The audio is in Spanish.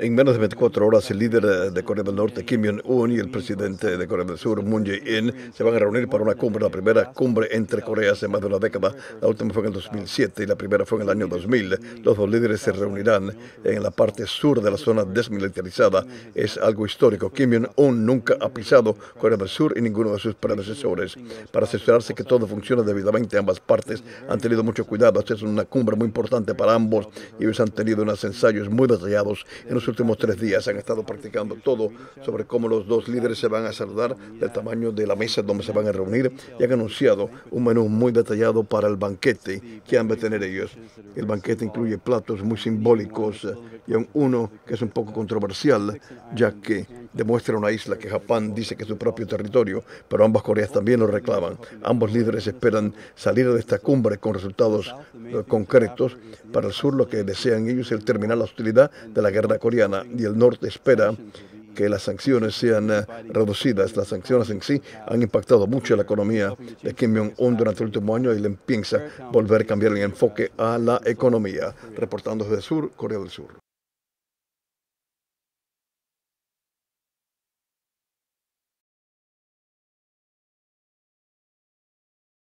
En menos de 24 horas, el líder de Corea del Norte, Kim Jong-un, y el presidente de Corea del Sur, Moon Jae-in, se van a reunir para una cumbre, la primera cumbre entre Coreas en más de una década. La última fue en el 2007 y la primera fue en el año 2000. Los dos líderes se reunirán en la parte sur de la zona desmilitarizada. Es algo histórico. Kim Jong-un nunca ha pisado Corea del Sur y ninguno de sus predecesores. Para asegurarse que todo funcione debidamente, ambas partes han tenido mucho cuidado. Esta es una cumbre muy importante para ambos y ellos han tenido unos ensayos muy detallados en los últimos tres días. Han estado practicando todo sobre cómo los dos líderes se van a saludar, del tamaño de la mesa donde se van a reunir y han anunciado un menú muy detallado para el banquete que han de tener ellos. El banquete incluye platos muy simbólicos y uno que es un poco controversial, ya que demuestra una isla que Japón dice que es su propio territorio, pero ambas Coreas también lo reclaman. Ambos líderes esperan salir de esta cumbre con resultados eh, concretos. Para el sur lo que desean ellos es terminar la hostilidad de la guerra coreana y el norte espera que las sanciones sean eh, reducidas. Las sanciones en sí han impactado mucho la economía de Kim Jong-un durante el último año y le piensa volver a cambiar el enfoque a la economía. Reportando desde el sur, Corea del Sur.